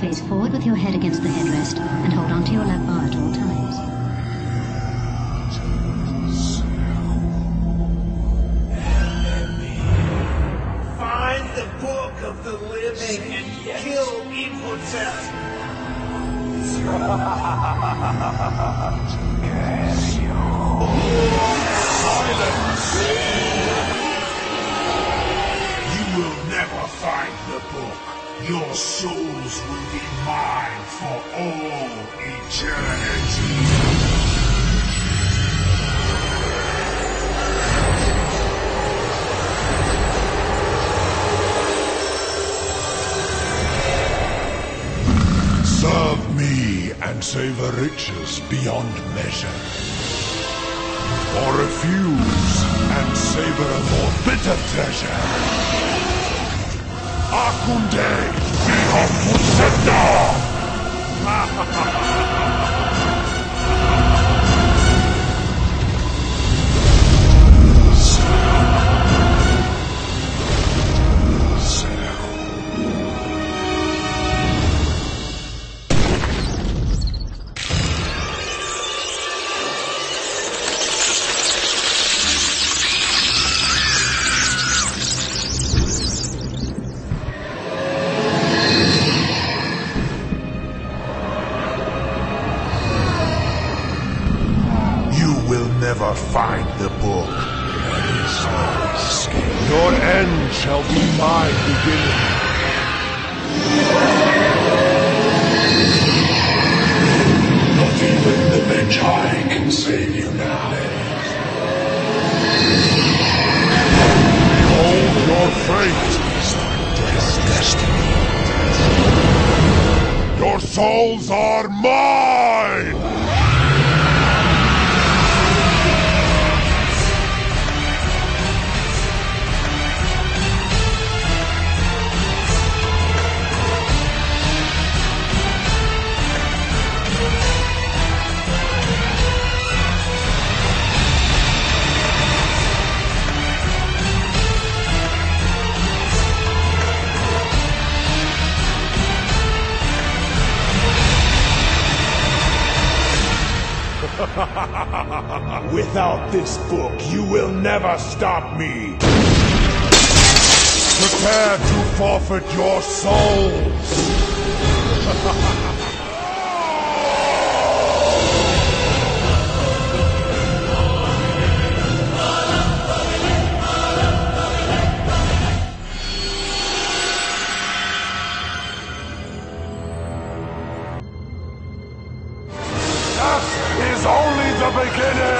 Face forward with your head against the headrest and hold onto your lap bar at all times. Find the book of the living and kill Imhotep. You will never find the book. Your souls will be mine for all eternity. Serve me and savor riches beyond measure. Or refuse and savor a more bitter treasure. Akunde Bihamuseta! You never find the book. Your end shall be my beginning. Not even the Medjai can save you now. Behold your fate. destiny. Your souls are mine! Without this book, you will never stop me. Prepare to forfeit your souls. beginning!